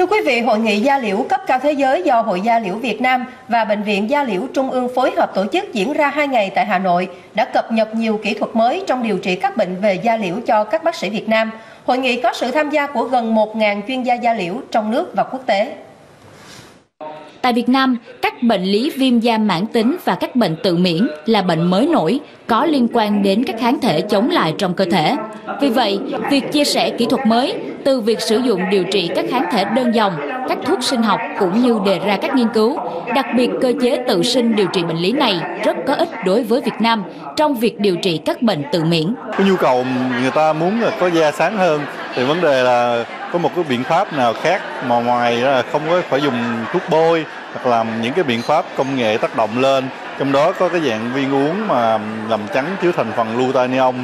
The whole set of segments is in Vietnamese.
Thưa quý vị, hội nghị gia liễu cấp cao thế giới do Hội gia liễu Việt Nam và Bệnh viện gia liễu Trung ương phối hợp tổ chức diễn ra 2 ngày tại Hà Nội đã cập nhật nhiều kỹ thuật mới trong điều trị các bệnh về da liễu cho các bác sĩ Việt Nam. Hội nghị có sự tham gia của gần 1.000 chuyên gia da liễu trong nước và quốc tế. Tại Việt Nam, các bệnh lý viêm da mãn tính và các bệnh tự miễn là bệnh mới nổi, có liên quan đến các kháng thể chống lại trong cơ thể. Vì vậy, việc chia sẻ kỹ thuật mới từ việc sử dụng điều trị các kháng thể đơn dòng, các thuốc sinh học cũng như đề ra các nghiên cứu, đặc biệt cơ chế tự sinh điều trị bệnh lý này rất có ích đối với Việt Nam trong việc điều trị các bệnh tự miễn. Cái nhu cầu người ta muốn là có da sáng hơn thì vấn đề là có một cái biện pháp nào khác mà ngoài là không có phải dùng thuốc bôi hoặc là những cái biện pháp công nghệ tác động lên trong đó có cái dạng viên uống mà làm trắng chứa thành phần glutathione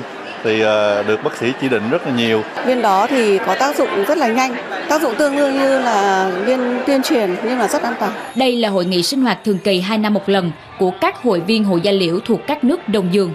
thì ờ, được bác sĩ chỉ định rất là nhiều. Viên đó thì có tác dụng rất là nhanh, tác dụng tương đương như là viên tuyên truyền nhưng mà rất an toàn. Đây là hội nghị sinh hoạt thường kỳ 2 năm một lần của các hội viên hội gia liễu thuộc các nước Đông Dương.